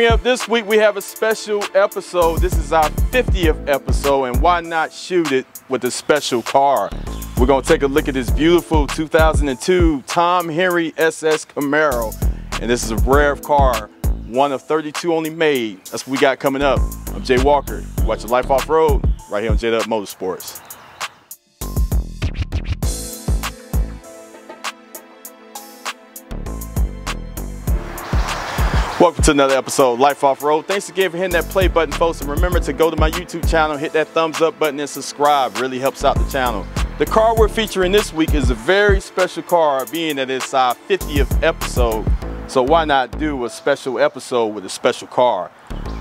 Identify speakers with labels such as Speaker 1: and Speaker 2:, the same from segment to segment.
Speaker 1: Coming up this week, we have a special episode. This is our 50th episode, and why not shoot it with a special car? We're gonna take a look at this beautiful 2002 Tom Henry SS Camaro, and this is a rare car, one of 32 only made. That's what we got coming up. I'm Jay Walker. Watch Life Off Road right here on JayDub Motorsports. Welcome to another episode of Life Off Road. Thanks again for hitting that play button, folks. And remember to go to my YouTube channel, hit that thumbs up button, and subscribe. Really helps out the channel. The car we're featuring this week is a very special car, being that it's our 50th episode. So why not do a special episode with a special car?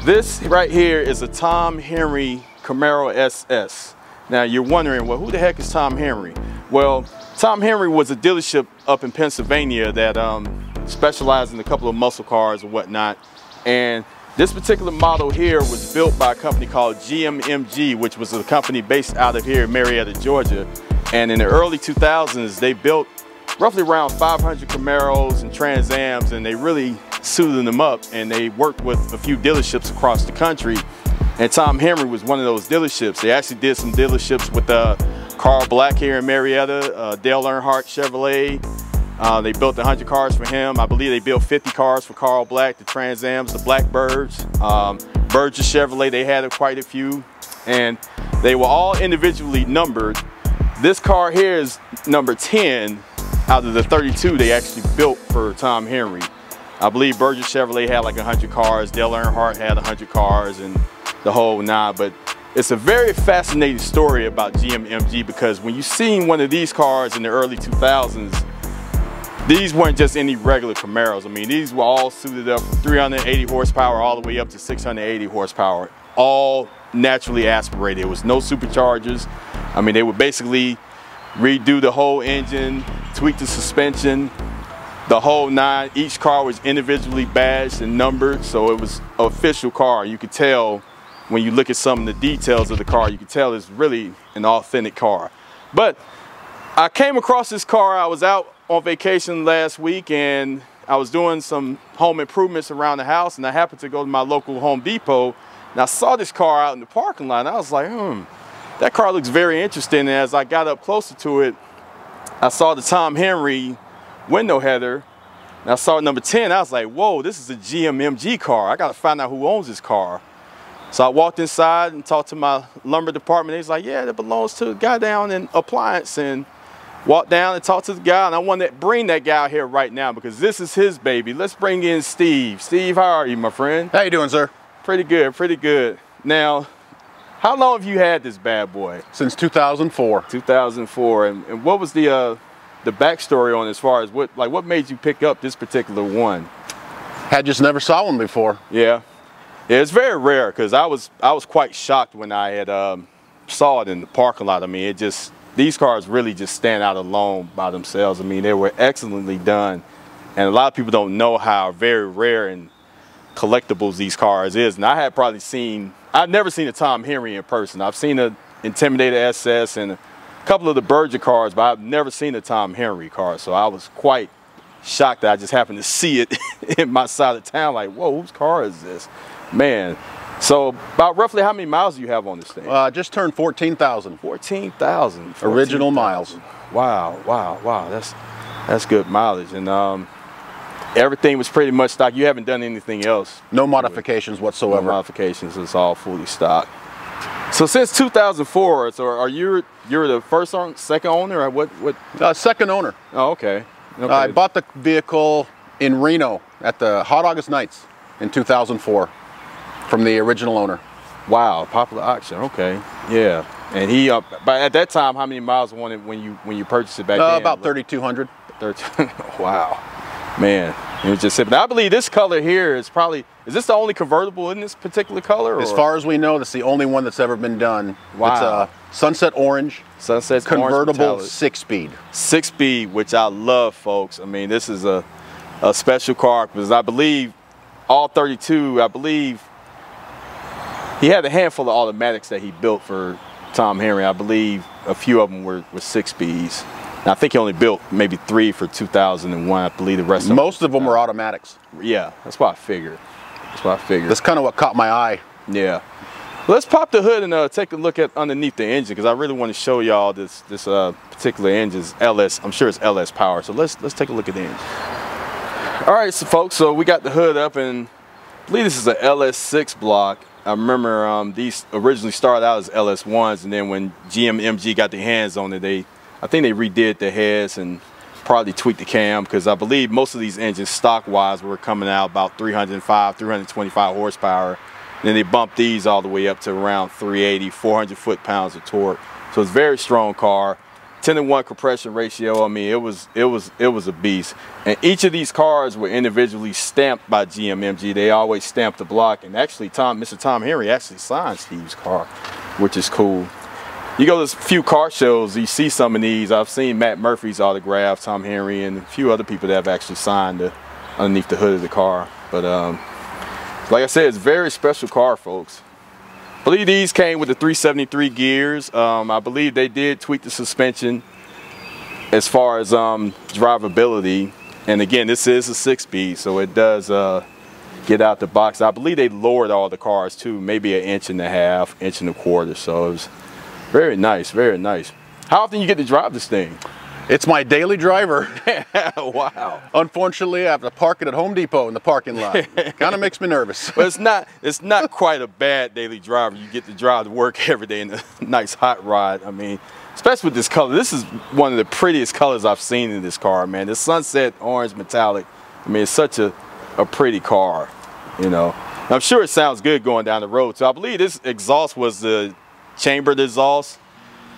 Speaker 1: This right here is a Tom Henry Camaro SS. Now you're wondering, well, who the heck is Tom Henry? Well, Tom Henry was a dealership up in Pennsylvania that um, specialized in a couple of muscle cars and whatnot. And this particular model here was built by a company called GMMG, which was a company based out of here in Marietta, Georgia. And in the early 2000s, they built roughly around 500 Camaros and Trans Ams, and they really suited them up. And they worked with a few dealerships across the country. And Tom Henry was one of those dealerships. They actually did some dealerships with uh, Carl Black here in Marietta, uh, Dale Earnhardt Chevrolet, uh, they built 100 cars for him. I believe they built 50 cars for Carl Black, the Trans Ams, the Blackbirds, um, Berger Chevrolet, they had quite a few. And they were all individually numbered. This car here is number 10 out of the 32 they actually built for Tom Henry. I believe Berger Chevrolet had like 100 cars, Dale Earnhardt had 100 cars and the whole nine, but it's a very fascinating story about GMMG because when you seen one of these cars in the early 2000s, these weren't just any regular Camaros. I mean, these were all suited up from 380 horsepower all the way up to 680 horsepower, all naturally aspirated. There was no superchargers. I mean, they would basically redo the whole engine, tweak the suspension, the whole nine. Each car was individually badged and numbered, so it was official car. You could tell when you look at some of the details of the car, you can tell it's really an authentic car. But I came across this car, I was out on vacation last week and I was doing some home improvements around the house and I happened to go to my local Home Depot and I saw this car out in the parking lot and I was like, hmm, that car looks very interesting. And as I got up closer to it, I saw the Tom Henry window header and I saw number 10. I was like, whoa, this is a GMMG car. I got to find out who owns this car. So I walked inside and talked to my lumber department. He's like, yeah, that belongs to a guy down in appliance. And walked down and talked to the guy and I want to bring that guy out here right now because this is his baby. Let's bring in Steve. Steve, how are you, my friend?
Speaker 2: How you doing, sir?
Speaker 1: Pretty good, pretty good. Now, how long have you had this bad boy?
Speaker 2: Since 2004.
Speaker 1: 2004. And, and what was the uh, the backstory on as far as what like what made you pick up this particular one?
Speaker 2: Had just never saw one before.
Speaker 1: Yeah. It's very rare because I was I was quite shocked when I had um, saw it in the parking lot. I mean, it just these cars really just stand out alone by themselves. I mean, they were excellently done. And a lot of people don't know how very rare and collectibles these cars is. And I had probably seen, I've never seen a Tom Henry in person. I've seen a Intimidator SS and a couple of the Berger cars, but I've never seen a Tom Henry car. So I was quite shocked that I just happened to see it in my side of town. Like, whoa, whose car is this? Man, so about roughly how many miles do you have on this thing?
Speaker 2: Uh, just turned 14,000.
Speaker 1: 14,000.
Speaker 2: Original miles.
Speaker 1: Wow, wow, wow. That's that's good mileage. And um, everything was pretty much stock. You haven't done anything else?
Speaker 2: No modifications whatsoever.
Speaker 1: No modifications. It's all fully stock. So since 2004, so are you you're the first owner, second owner, or what? What?
Speaker 2: Uh, second owner.
Speaker 1: Oh, okay. okay.
Speaker 2: Uh, I bought the vehicle in Reno at the Hot August Nights in 2004 from the original owner.
Speaker 1: Wow, popular auction. Okay, yeah. And he, uh, but at that time, how many miles wanted when you when you purchased it back
Speaker 2: uh,
Speaker 1: then?
Speaker 2: About 3,200.
Speaker 1: 13. wow, man. It was just sitting. I believe this color here is probably. Is this the only convertible in this particular color? Or?
Speaker 2: As far as we know, that's the only one that's ever been done.
Speaker 1: Wow.
Speaker 2: It's a sunset orange.
Speaker 1: Sunset
Speaker 2: convertible six speed.
Speaker 1: Six speed, which I love, folks. I mean, this is a a special car because I believe all 32. I believe he had a handful of automatics that he built for Tom Henry. I believe a few of them were, were six speeds. And I think he only built maybe three for 2001. I believe the rest of
Speaker 2: Most them, of them were automatics.
Speaker 1: Yeah, that's what I figured. That's what I figured.
Speaker 2: That's kind of what caught my eye.
Speaker 1: Yeah. Let's pop the hood and uh, take a look at underneath the engine because I really want to show y'all this this uh, particular engine's LS. I'm sure it's LS power. So let's let's take a look at the engine. All right, so folks, so we got the hood up and I believe this is a LS6 block. I remember um, these originally started out as LS1s and then when GMMG got their hands on it, they I think they redid the heads and probably tweaked the cam because I believe most of these engines stock wise were coming out about 305, 325 horsepower then they bumped these all the way up to around 380, 400 foot-pounds of torque. So it's a very strong car. 10 to 1 compression ratio. I mean, it was it was it was a beast. And each of these cars were individually stamped by GMMG. They always stamped the block. And actually, Tom, Mr. Tom Henry actually signed Steve's car, which is cool. You go to a few car shows, you see some of these. I've seen Matt Murphy's autograph, Tom Henry, and a few other people that have actually signed the, underneath the hood of the car. But um, like I said, it's a very special car, folks. I believe these came with the 373 gears. Um, I believe they did tweak the suspension as far as um, drivability. And again, this is a six-speed, so it does uh, get out the box. I believe they lowered all the cars too, maybe an inch and a half, inch and a quarter. So it was very nice, very nice. How often you get to drive this thing?
Speaker 2: It's my daily driver.
Speaker 1: wow.
Speaker 2: Unfortunately, I have to park it at Home Depot in the parking lot. kind of makes me nervous.
Speaker 1: but it's not it's not quite a bad daily driver. You get to drive to work every day in a nice hot rod. I mean, especially with this color. This is one of the prettiest colors I've seen in this car, man. The sunset orange metallic. I mean, it's such a, a pretty car, you know. I'm sure it sounds good going down the road. So I believe this exhaust was the chambered exhaust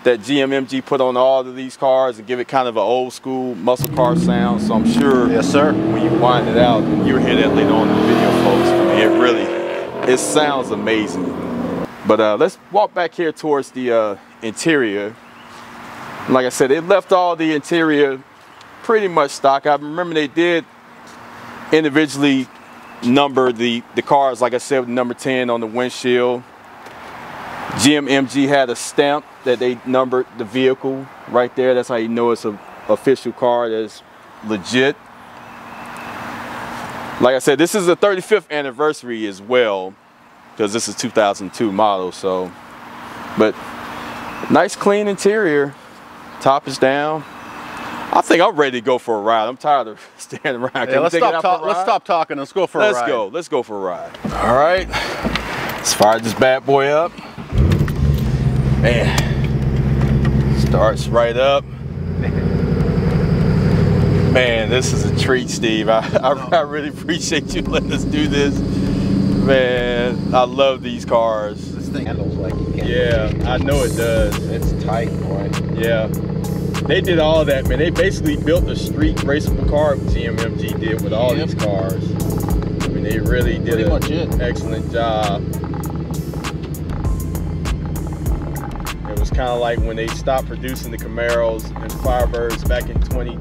Speaker 1: that GMMG put on all of these cars and give it kind of an old school muscle car sound. So I'm sure
Speaker 2: yes, sir.
Speaker 1: when you wind it out, you'll hear that later on in the video, folks. It really, it sounds amazing. But uh, let's walk back here towards the uh, interior. Like I said, it left all the interior pretty much stock. I remember they did individually number the, the cars, like I said, with number 10 on the windshield. GMMG had a stamp that they numbered the vehicle right there. That's how you know it's an official car that's legit. Like I said, this is the 35th anniversary as well because this is 2002 model. So, but nice clean interior. Top is down. I think I'm ready to go for a ride. I'm tired of standing around.
Speaker 2: Yeah, let's, stop let's stop talking. Let's go for
Speaker 1: let's
Speaker 2: a ride.
Speaker 1: Let's go. Let's go for a ride. All right. Let's fire this bad boy up. Man, starts right up. Man, this is a treat, Steve. I, I, I, really appreciate you letting us do this. Man, I love these cars.
Speaker 3: This thing handles like you can.
Speaker 1: Yeah, I know it does.
Speaker 3: It's tight, boy.
Speaker 1: Yeah. They did all that, man. They basically built a street raceable car GMMG did with all yep. these cars. I mean, they really did an excellent job. Kind of like when they stopped producing the Camaros and Firebirds back in 20,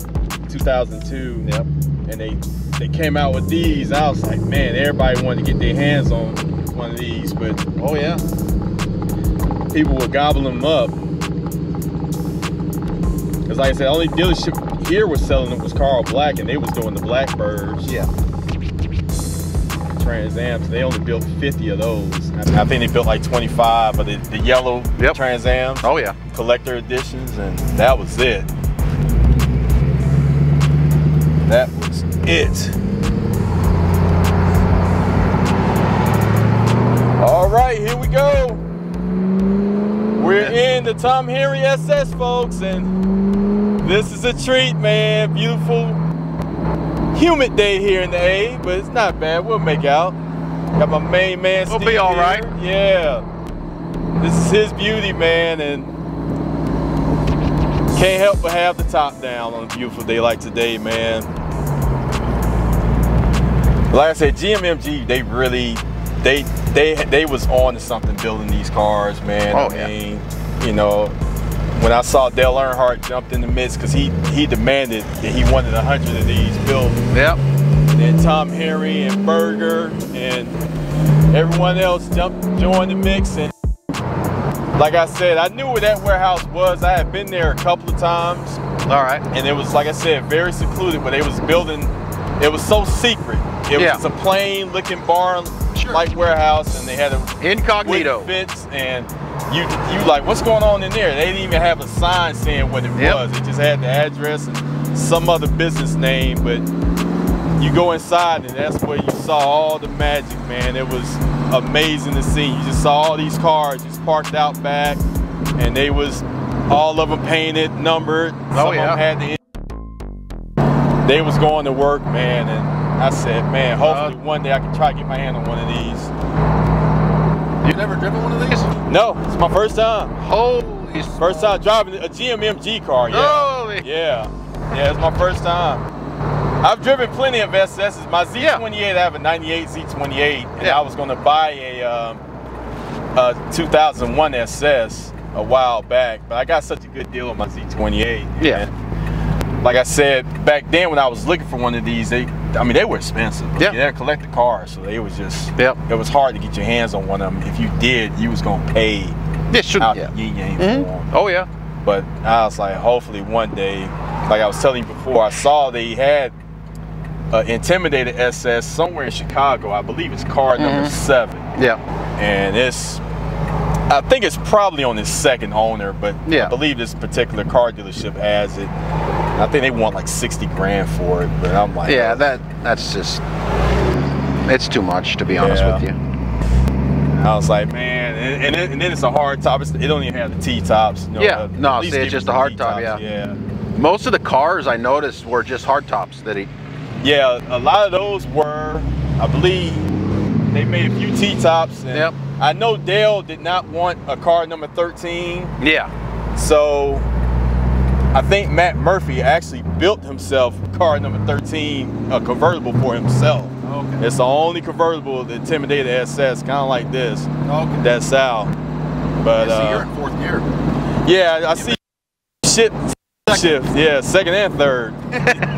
Speaker 1: 2002.
Speaker 3: Yep.
Speaker 1: And they they came out with these. I was like, man, everybody wanted to get their hands on one of these, but
Speaker 3: oh yeah,
Speaker 1: people were gobbling them up. Cause like I said, only dealership here was selling them was Carl Black, and they was doing the Blackbirds.
Speaker 3: Yeah.
Speaker 1: Trans Ams. They only built 50 of those. I think they built like 25 of the, the yellow yep. Trans Ams.
Speaker 2: Oh yeah.
Speaker 1: Collector editions, and that was it. That was it. All right, here we go. We're in the Tom Henry SS, folks, and this is a treat, man. Beautiful, humid day here in the A, but it's not bad. We'll make out. Got my main man.
Speaker 2: We'll
Speaker 1: Steve
Speaker 2: be all
Speaker 1: here.
Speaker 2: right.
Speaker 1: Yeah. This is his beauty, man, and can't help but have the top down on a beautiful day like today, man. Like I said, GMMG, they really, they they they was on to something building these cars, man.
Speaker 2: Oh,
Speaker 1: I
Speaker 2: yeah.
Speaker 1: mean, you know, when I saw Dale Earnhardt jumped in the midst because he he demanded that he wanted a hundred of these built.
Speaker 2: Yep.
Speaker 1: And then Tom Henry and Berger and everyone else jumped joined the mix and like I said, I knew where that warehouse was. I had been there a couple of times.
Speaker 2: All right.
Speaker 1: And it was like I said, very secluded, but they was building it was so secret. It
Speaker 2: Yeah.
Speaker 1: was a plain looking barn
Speaker 2: Sure.
Speaker 1: like warehouse, and they had a
Speaker 2: Incognito.
Speaker 1: fence, and you you like, what's going on in there? They didn't even have a sign saying what it
Speaker 2: Yep.
Speaker 1: was. It just had the address and some other business name, but you go inside and that's where you saw all the magic, man. It was amazing to see. You just saw all these cars just parked out back, and they was all of them painted, numbered.
Speaker 2: Oh,
Speaker 1: Some
Speaker 2: yeah.
Speaker 1: of them had the. They was going to work, man, and I said, man, hopefully
Speaker 2: Uh,
Speaker 1: one day I can try to get my hand on one of these.
Speaker 2: You never driven one of these?
Speaker 1: No, it's my first time.
Speaker 2: Holy
Speaker 1: First time driving a GMMG car. Yeah.
Speaker 2: Holy.
Speaker 1: Yeah. Yeah, it's my first time. I've driven plenty of SS's. My Z28, I have a 98 Z28, and
Speaker 2: Yeah.
Speaker 1: I was going to buy a, um, a 2001 SS a while back, but I got such a good deal on my Z28.
Speaker 2: Yeah.
Speaker 1: Like I said, back then when I was looking for one of these, they, I mean, they were expensive.
Speaker 2: Yeah.
Speaker 1: They're collector cars, so they was just,
Speaker 2: Yep.
Speaker 1: it was hard to get your hands on one of them. If you did, you was going to pay
Speaker 2: This should.
Speaker 1: out
Speaker 2: Yeah.
Speaker 1: yin yang
Speaker 2: Mhm.
Speaker 1: for 'em.
Speaker 2: Oh yeah.
Speaker 1: But I was like, hopefully one day, like I was telling you before, I saw they had an Intimidator SS somewhere in Chicago. I believe it's car number
Speaker 2: Mhm.
Speaker 1: seven.
Speaker 2: Yeah.
Speaker 1: And it's, I think it's probably on its second owner, but
Speaker 2: Yeah.
Speaker 1: I believe this particular car dealership has it. I think they want like 60 grand for it, but I'm like,
Speaker 2: Yeah. That. That's just. It's too much to be honest
Speaker 1: Yeah.
Speaker 2: with you.
Speaker 1: I was like, man, and, and, then, and then it's a hard top. It's, it don't even have the T tops. You know,
Speaker 2: Yeah.
Speaker 1: uh,
Speaker 2: No, see, it's just a hard top, yeah.
Speaker 1: Yeah.
Speaker 2: Most of the cars I noticed were just hard tops that he.
Speaker 1: Yeah, a lot of those were, I believe, they made a few T-tops.
Speaker 2: Yep.
Speaker 1: I know Dale did not want a car number 13,
Speaker 2: Yeah.
Speaker 1: so I think Matt Murphy actually built himself car number 13, a convertible for himself.
Speaker 2: Okay.
Speaker 1: It's the only convertible, the Intimidator SS, kind of like this,
Speaker 2: Okay.
Speaker 1: that's out. But
Speaker 2: I see
Speaker 1: uh,
Speaker 2: you're in fourth gear.
Speaker 1: yeah, I see shit shift, yeah, second and third.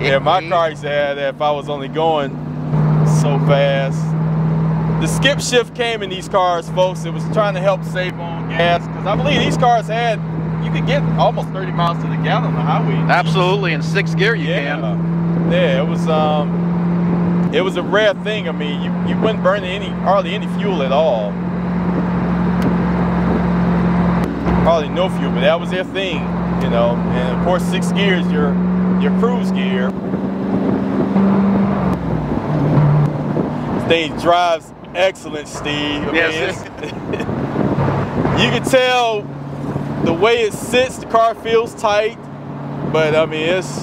Speaker 1: Yeah, my car used to have that if I was only going so fast. The skip shift came in these cars, folks. It was trying to help save on gas because I believe these cars had you could get almost 30 miles to the gallon on the highway.
Speaker 2: Absolutely. In sixth gear, you
Speaker 1: yeah,
Speaker 2: can.
Speaker 1: yeah. It was um, it was a rare thing. I mean, you you wouldn't burn any hardly any fuel at all. Hardly no fuel, but that was their thing, you know. And of course, six gears, your your cruise gear. This thing drives excellent, Steve. I
Speaker 2: Yes,
Speaker 1: it's- you can tell the way it sits, the car feels tight, but I mean, it's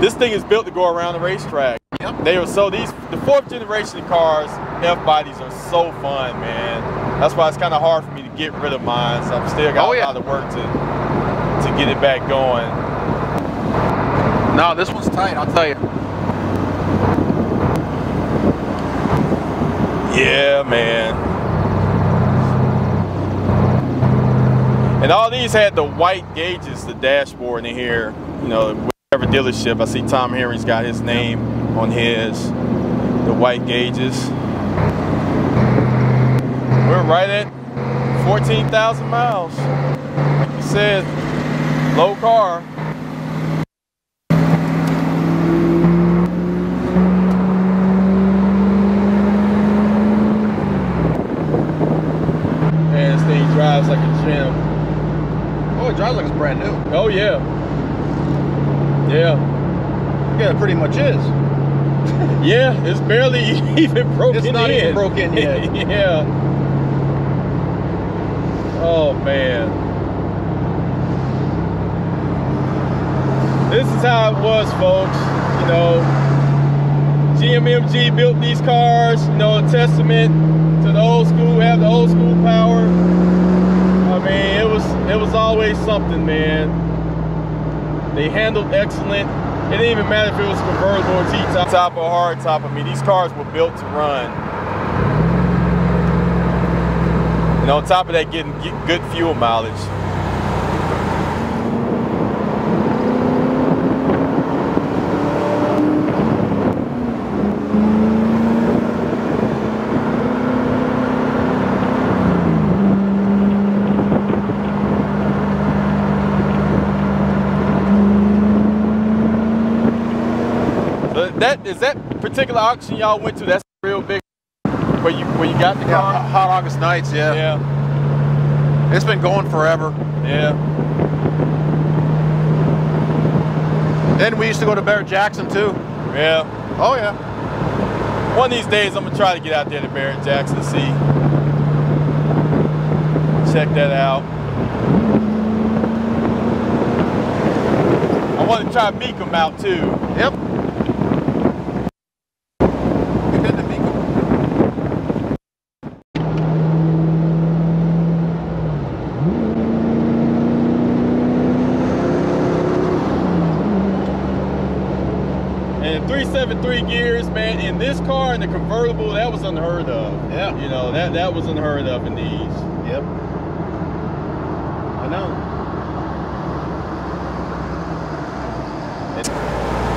Speaker 1: this thing is built to go around the racetrack.
Speaker 2: Yep.
Speaker 1: They are so these the fourth generation cars, F bodies are so fun, man. That's why it's kind of hard for me to get rid of mine. So I'm still got
Speaker 2: Oh,
Speaker 1: a lot of work to to get it back going.
Speaker 2: No, this one's tight. I'll tell you.
Speaker 1: Yeah, man. And all these had the white gauges, the dashboard in here. You know, whatever dealership. I see Tom Henry's got his name on his. The white gauges. We're right at 14,000 miles. Like you said, low car. Man, this thing drives like a gem.
Speaker 2: Oh, it drives like it's brand new.
Speaker 1: Oh yeah. Yeah.
Speaker 2: Yeah, it pretty much is.
Speaker 1: Yeah, it's barely even broken
Speaker 2: It's not
Speaker 1: in.
Speaker 2: even broken yet.
Speaker 1: yeah. Oh man. This is how it was, folks. You know, GMMG built these cars, you know, a testament to the old school, have the old school power. I mean, it was it was always something, man. They handled excellent. It didn't even matter if it was convertible or T-top top or hard top. I mean, these cars were built to run. And on top of that, getting get good fuel mileage. So that is that particular auction y'all went to. That's real big where you where you got the
Speaker 2: Yeah,
Speaker 1: car?
Speaker 2: Hot August Nights, yeah.
Speaker 1: Yeah,
Speaker 2: It's been going forever.
Speaker 1: yeah.
Speaker 2: Then we used to go to Barrett Jackson too.
Speaker 1: Yeah.
Speaker 2: Oh yeah.
Speaker 1: One of these days, I'm gonna try to get out there to Barrett Jackson to see, check that out. I want to try him out too.
Speaker 2: Yep. You've been to Mecum?
Speaker 1: And 373 gears, man, in this car in the convertible, that was unheard of.
Speaker 2: Yeah.
Speaker 1: You know, that that was unheard of in these.
Speaker 2: Yep.
Speaker 1: I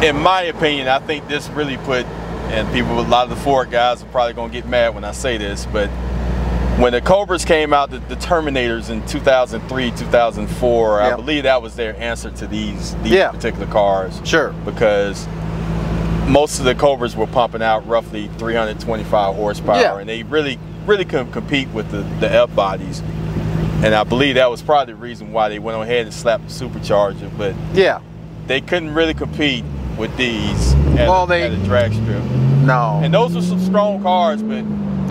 Speaker 1: know. In my opinion, I think this really put, and people, a lot of the Ford guys are probably gonna get mad when I say this, but when the Cobras came out, the, the Terminators in 2003, 2004, I believe that was their answer to these these
Speaker 2: Yeah.
Speaker 1: particular cars
Speaker 2: Sure.
Speaker 1: because most of the Cobras were pumping out roughly 325 horsepower,
Speaker 2: Yeah.
Speaker 1: and they really, really couldn't compete with the, the F bodies. And I believe that was probably the reason why they went ahead and slapped the supercharger, but
Speaker 2: Yeah.
Speaker 1: they couldn't really compete with these at,
Speaker 2: Well,
Speaker 1: a,
Speaker 2: they-
Speaker 1: at a drag strip.
Speaker 2: No.
Speaker 1: And those were some strong cars, but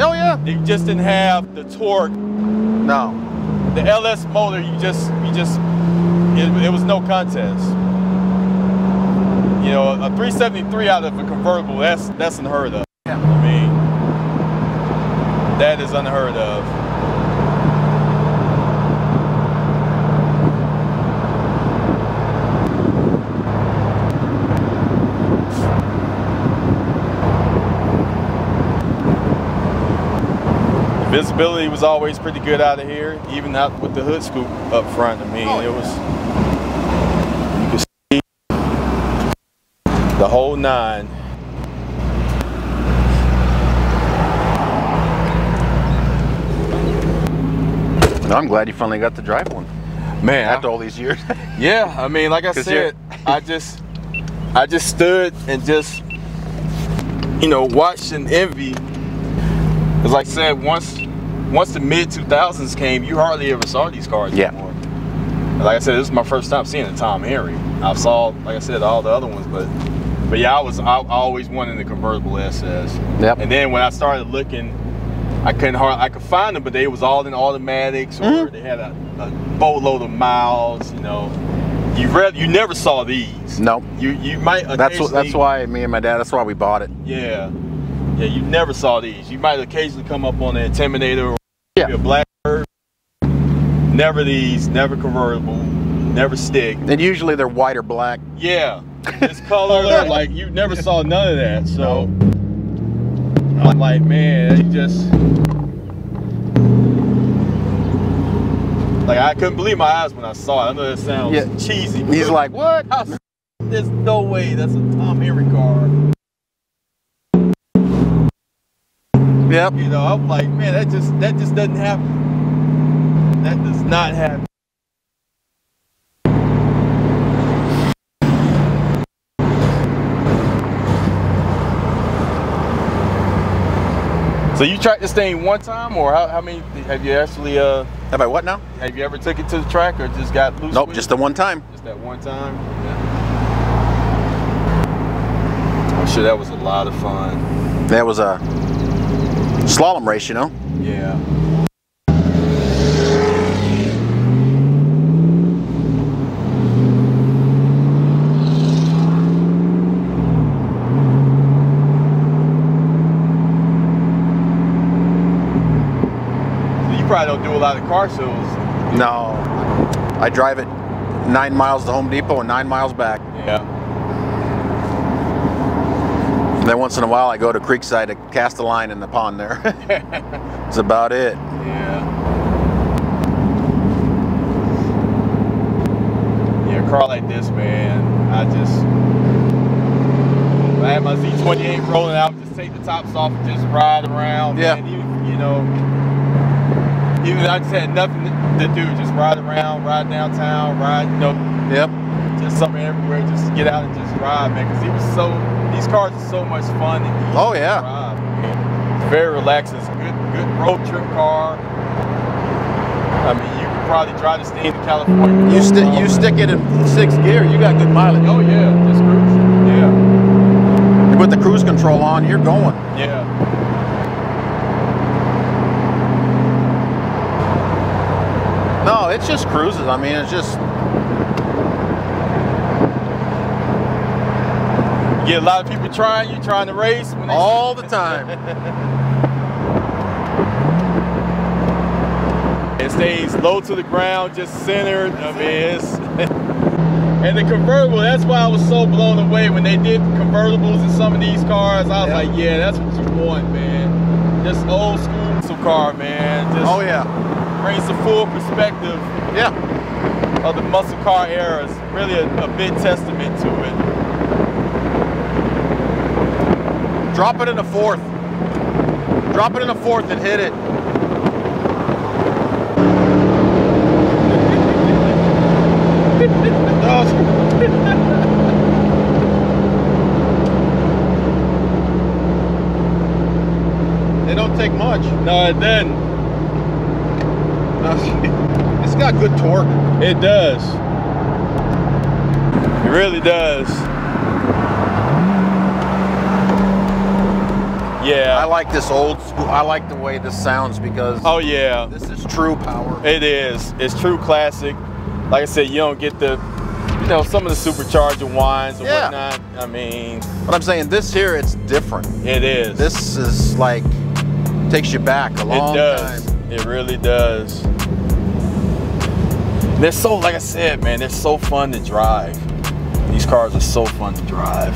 Speaker 2: oh yeah.
Speaker 1: they just didn't have the torque.
Speaker 2: No.
Speaker 1: The LS motor, you just, you just, it, it was no contest. You know, a 373 out of a convertible, that's that's unheard of.
Speaker 2: Yeah.
Speaker 1: I mean, that is unheard of. Visibility was always pretty good out of here, even out with the hood scoop up front. I mean,
Speaker 2: Oh,
Speaker 1: it was you could see the whole nine.
Speaker 2: I'm glad you finally got to drive one
Speaker 1: Man,
Speaker 2: after all these years.
Speaker 1: Yeah, I mean, like I said, I just, I just stood and just, you know, watched and envy. Cause like I said, once, once the mid 2000s came, you hardly ever saw these cars
Speaker 2: Yeah.
Speaker 1: anymore. Like I said, this is my first time seeing a Tom Henry. I saw, like I said, all the other ones, but, but yeah, I was, I, I always wanted the convertible SS.
Speaker 2: Yep.
Speaker 1: And then when I started looking, I couldn't hard, I could find them, but they was all in automatics or
Speaker 2: Mhm.
Speaker 1: they had a, a boatload of miles. You know, you read, you never saw these.
Speaker 2: no.
Speaker 1: You you might.
Speaker 2: That's what, that's why me and my dad. That's why we bought it.
Speaker 1: Yeah, yeah. You never saw these. You might occasionally come up on an Intimidator or
Speaker 2: Yeah.
Speaker 1: a Blackbird. Never these. Never convertible. Never stick.
Speaker 2: And usually they're white or black.
Speaker 1: Yeah, this color, like you never saw none of that. So I'm like, man, you just like I couldn't believe my eyes when I saw it. I know that sounds
Speaker 2: Yeah.
Speaker 1: cheesy.
Speaker 2: He's like, what?
Speaker 1: How there's no way that's a Tom Henry car.
Speaker 2: Yep.
Speaker 1: You know, I'm like, man, that just that just doesn't happen. That does not happen. So you tried this thing one time, or how, how many have you actually? Uh,
Speaker 2: Have I what now?
Speaker 1: have you ever took it to the track, or just got loose?
Speaker 2: Nope, just
Speaker 1: it?
Speaker 2: the one time.
Speaker 1: Just that one time. I'm sure that was a lot of fun.
Speaker 2: That was a slalom race, you know.
Speaker 1: Yeah. So you a lot of car shows.
Speaker 2: No, I drive it nine miles to Home Depot and nine miles back.
Speaker 1: Yeah.
Speaker 2: And then once in a while, I go to Creekside to cast a line in the pond there. That's about it.
Speaker 1: Yeah. Yeah, a car like this, man, I just, I had my Z28 rolling out, just take the tops off and just ride around.
Speaker 2: Yeah.
Speaker 1: Man. Even, you know, even though I just had nothing to do, just ride around, ride downtown, ride, you know,
Speaker 2: Yep.
Speaker 1: just something everywhere, just get out and just ride, man. Because he was so, these cars are so much fun and
Speaker 2: Oh, yeah.
Speaker 1: man. very relaxing. It's a good, good road trip car. I mean, you could probably drive this thing to California.
Speaker 2: You stick you um, stick it in sixth gear, you got good mileage.
Speaker 1: Oh yeah, just cruise. Yeah,
Speaker 2: You put the cruise control on, you're going.
Speaker 1: yeah.
Speaker 2: It's just cruises. I mean, it's just
Speaker 1: You get a lot of people trying. You trying to race
Speaker 2: all the time.
Speaker 1: It stays low to the ground, just centered. I mean, it's and the convertible. That's why I was so blown away when they did convertibles in some of these cars. I was
Speaker 2: Yeah.
Speaker 1: like, yeah, that's what you want, man. Just old school muscle car, man. Just
Speaker 2: Oh yeah,
Speaker 1: brings the full perspective
Speaker 2: yeah.
Speaker 1: of the muscle car era. It's really a, a big testament to it.
Speaker 2: Drop it in the fourth. Drop it in the fourth and hit it. They don't take much.
Speaker 1: No, it doesn't.
Speaker 2: It's got good torque.
Speaker 1: It does. It really does. Yeah.
Speaker 2: I like this old school. I like the way this sounds because
Speaker 1: oh yeah.
Speaker 2: this is true power.
Speaker 1: It is. It's true classic. Like I said, you don't get the, you know, some of the supercharger whines or
Speaker 2: Yeah.
Speaker 1: whatnot. I mean,
Speaker 2: But I'm saying this here, it's different.
Speaker 1: it is.
Speaker 2: This is like takes you back a long it
Speaker 1: does.
Speaker 2: time.
Speaker 1: It really does. They're so, like I said, man, they're so fun to drive. These cars are so fun to drive.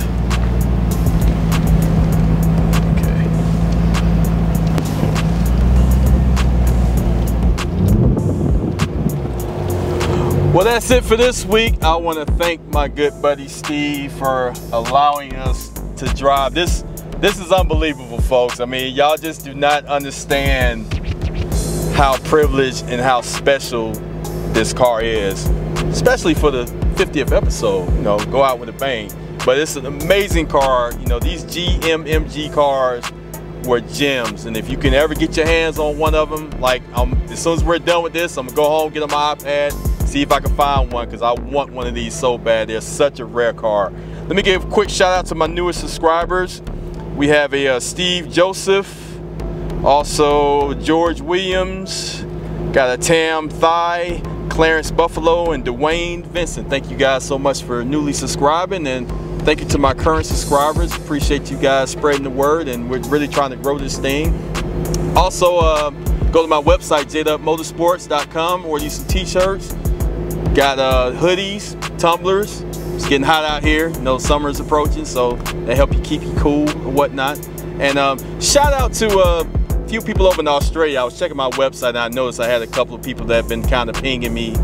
Speaker 1: Well, that's it for this week. I want to thank my good buddy Steve for allowing us to drive. This this is unbelievable, folks. I mean, y'all just do not understand how privileged and how special this car is, especially for the 50th episode. You know, go out with a bang. But it's an amazing car. You know, these GMMG cars were gems, and if you can ever get your hands on one of them, like as soon as we're done with this, I'm gonna go home, get on my iPad, see if I can find one, because I want one of these so bad. They're such a rare car. Let me give a quick shout out to my newest subscribers. We have a uh, Steve Joseph, also George Williams, got a Tam Thigh, Clarence Buffalo, and Dwayne Vincent. Thank you guys so much for newly subscribing and thank you to my current subscribers. Appreciate you guys spreading the word and we're really trying to grow this thing. Also, uh, go to my website, jaydubmotorsports.com, or you some t-shirts. Got uh, hoodies, tumblers. It's getting hot out here. You know, summer's approaching, so they help you keep you cool and whatnot. And um, shout out to uh, few people over in Australia. I was checking my website and I noticed I had a couple of people that have been kind of pinging me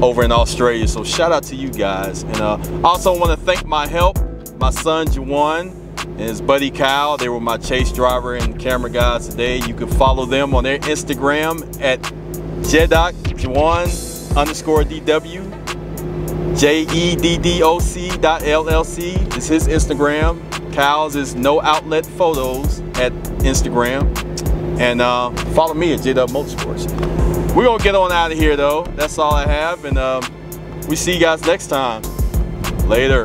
Speaker 1: over in Australia. So shout out to you guys. And uh, also want to thank my help, my son Juwan and his buddy Kyle. They were my chase driver and camera guys today. You can follow them on their Instagram at Jedoc Juwan underscore DW. J-E-D-D-O-C dot L-L-C is his Instagram. Kyle's is no outlet photos at Instagram. And uh, follow me at JW Motorsports. We're gonna get on out of here though. That's all I have. And um, we see you guys next time. Later.